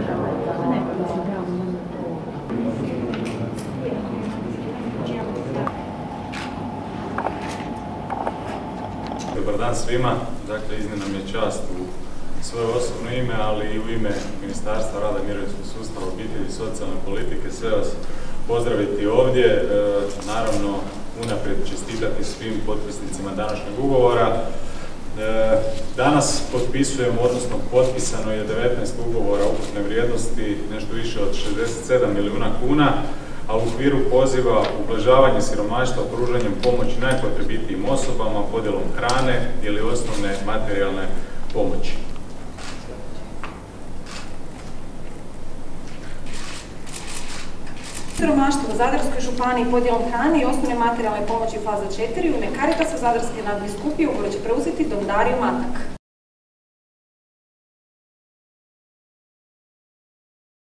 Dobar dan svima. Dakle, iznimna mi je čast u svoje osobno ime, ali i u ime Ministarstva rada mirovinskog sustava, obitelji i socijalne politike sve vas pozdraviti ovdje. E, naravno, unaprijed čestitati svim potpisnicima današnjeg ugovora. Danas potpisujemo, odnosno potpisano je 19 ugovora ukupne vrijednosti, nešto više od 67 milijuna kuna, a u okviru poziva ublažavanje siromaštva pružanjem pomoći najpotrebitijim osobama, podjelom hrane ili osnovne materijalne pomoći. Siromaštvo u Zadarskoj županiji podjelom hrane i osnovne materijalne pomoći faza 4 u ime Caritasa Zadarske nadbiskupije ugovor će preuzeti Dom Dario Matak.